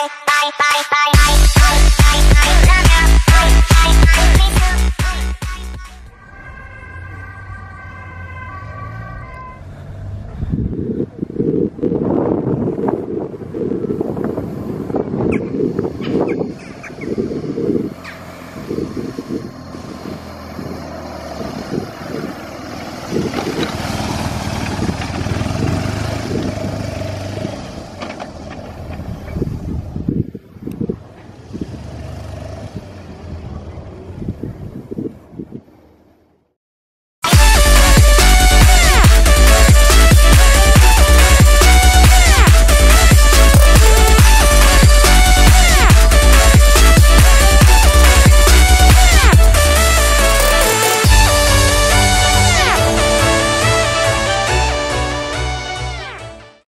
bye, bye, bye, bye.